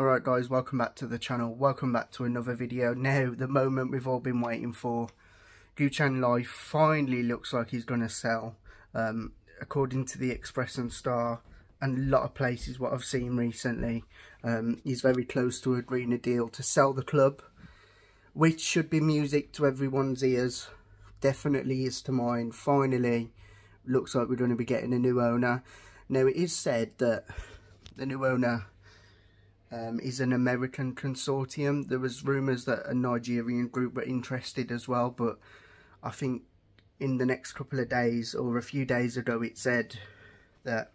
Alright guys, welcome back to the channel, welcome back to another video. Now, the moment we've all been waiting for. Guochuan Lai finally looks like he's going to sell. Um, according to the Express and Star and a lot of places what I've seen recently, um, he's very close to agreeing a deal to sell the club. Which should be music to everyone's ears. Definitely is to mine. Finally, looks like we're going to be getting a new owner. Now, it is said that the new owner um, is an American consortium. There was rumours that a Nigerian group were interested as well, but I think in the next couple of days or a few days ago it said that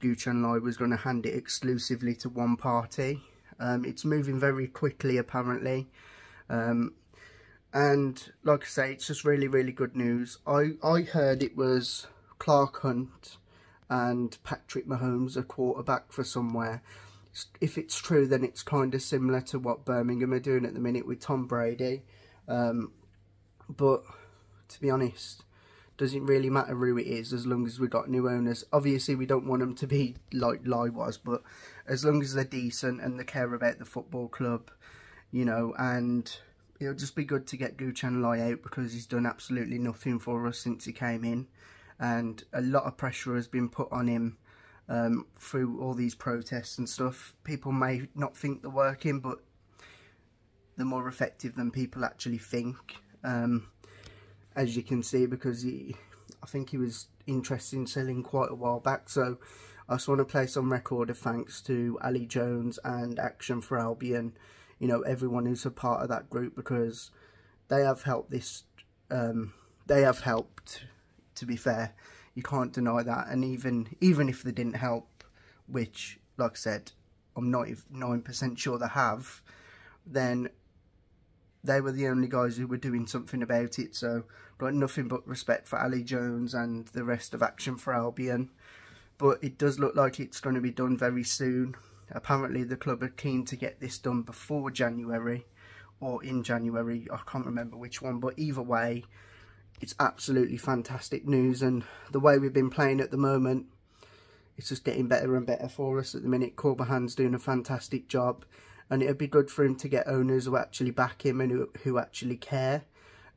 Guochuan Lai was going to hand it exclusively to one party. Um, it's moving very quickly apparently. Um, and like I say, it's just really, really good news. I, I heard it was Clark Hunt and Patrick Mahomes, a quarterback for somewhere if it's true, then it's kind of similar to what Birmingham are doing at the minute with Tom Brady. Um, but to be honest, doesn't really matter who it is as long as we've got new owners. Obviously, we don't want them to be like Lai was, but as long as they're decent and they care about the football club, you know, and it'll just be good to get Guochuan Lai out because he's done absolutely nothing for us since he came in. And a lot of pressure has been put on him um, through all these protests and stuff. People may not think they're working, but they're more effective than people actually think. Um, as you can see, because he, I think he was interested in selling quite a while back. So I just want to place on record of thanks to Ali Jones and Action for Albion. You know, everyone who's a part of that group because they have helped this. Um, they have helped, to be fair you can't deny that. And even even if they didn't help, which, like I said, I'm 99% sure they have, then they were the only guys who were doing something about it. So, got nothing but respect for Ali Jones and the rest of Action for Albion. But it does look like it's going to be done very soon. Apparently, the club are keen to get this done before January or in January. I can't remember which one, but either way, it's absolutely fantastic news and the way we've been playing at the moment it's just getting better and better for us at the minute. Corberan's doing a fantastic job and it'd be good for him to get owners who actually back him and who, who actually care.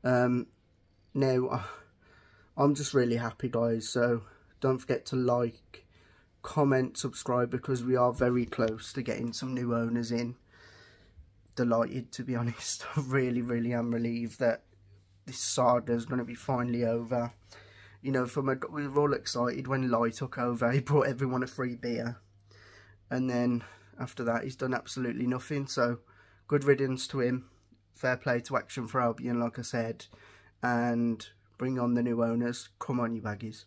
Um, now I'm just really happy guys so don't forget to like comment subscribe because we are very close to getting some new owners in. Delighted to be honest. I really really am relieved that this saga is going to be finally over. You know, from a, we were all excited when Lai took over. He brought everyone a free beer. And then after that, he's done absolutely nothing. So, good riddance to him. Fair play to Action for Albion, like I said. And bring on the new owners. Come on, you baggies.